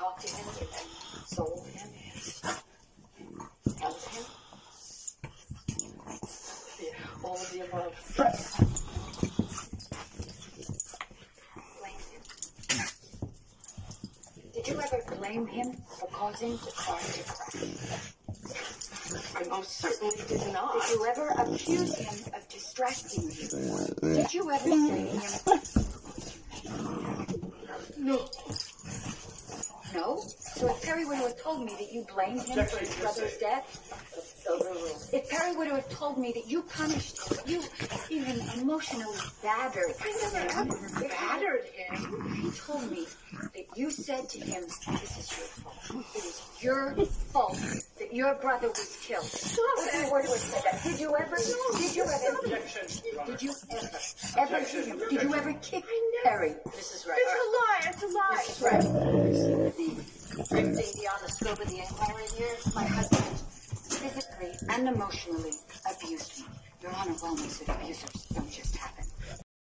talked to him, sold him, held him? All of the above. Did you ever blame him for causing the car to crash? I most certainly did not. Did you ever accuse him of distracting you? Did you ever say to him, No. No? So if Perry would have told me that you blamed him for his brother's death, if Perry would have told me that you punished you even emotionally battered I never him, ever battered him. he told me that you said to him, this is your fault. It is your fault that your brother was killed. If you were to have said that, did you ever, did you ever, Objection, Your Honor. did you ever, ever hear him, did you ever kick Perry? This is right. It's a lie. It's a lie. This is right. Briefly beyond the scope of the inquiry here, my husband physically and emotionally abused me. Your Honor well knows that abusers don't just happen.